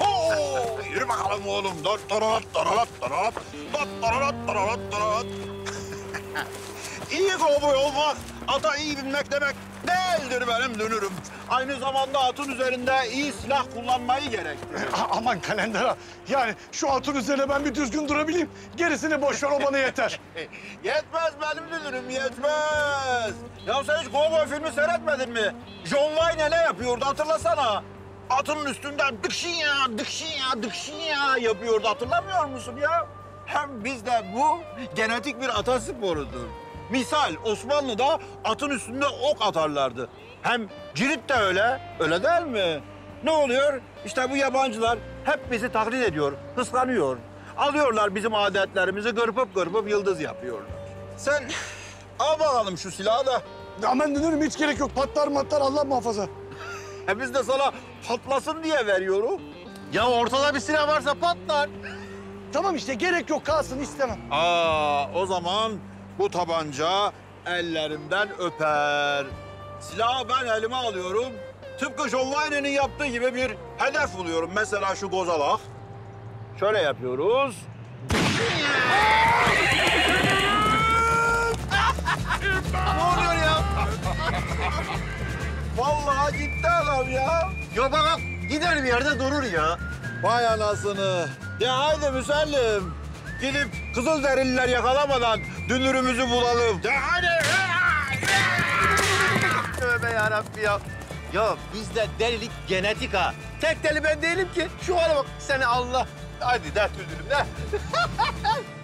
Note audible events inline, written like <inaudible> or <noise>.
Oo, yürü bakalım oğlum. Dört doralat, doralat, doralat. Dört doralat, doralat, doralat. <laughs> iyi kovboy olmak, ata iyi binmek demek değildir benim dönürüm. Aynı zamanda atın üzerinde iyi silah kullanmayı gerektirir. <laughs> Aman kalendera. Yani şu atın üzerine ben bir düzgün durabileyim. Gerisini boş ver o bana yeter. <laughs> yetmez benim dönürüm yetmez. Ya sen hiç kovboy filmi seyretmedin mi? John Wayne ne yapıyordu hatırlasana. Atının üstünden dıkşin ya, dıkşin ya, dıkşin ya yapıyordu hatırlamıyor musun ya? Hem bizde bu genetik bir ata sporudur. Misal Osmanlı'da atın üstünde ok atarlardı. Hem cirit de öyle, öyle değil mi? Ne oluyor? İşte bu yabancılar hep bizi taklit ediyor, kıskanıyor. Alıyorlar bizim adetlerimizi gırpıp gırpıp yıldız yapıyorlar. Sen al bakalım şu silahı da. Aman dönürüm hiç gerek yok. Patlar matlar Allah muhafaza. E biz de sana patlasın diye veriyorum. Ya ortada bir silah varsa patlar. Tamam işte gerek yok kalsın istemem. Aa, o zaman bu tabanca ellerimden öper. Silahı ben elime alıyorum. Tıpkı John Wayne'nin yaptığı gibi bir hedef buluyorum. Mesela şu gozalak. Şöyle yapıyoruz. <laughs> Ne oluyor ya? <laughs> Vallahi gitti adam ya. Ya bak gider bir yerde durur ya. Vay anasını. Ya haydi Müsellim. Gidip kızıl derililer yakalamadan dünürümüzü bulalım. Ya hadi. Tövbe yarabbi ya. Ya bizde delilik genetik ha. Tek deli ben değilim ki. Şu hale bak seni Allah. Hadi dert ödülüm de. <laughs>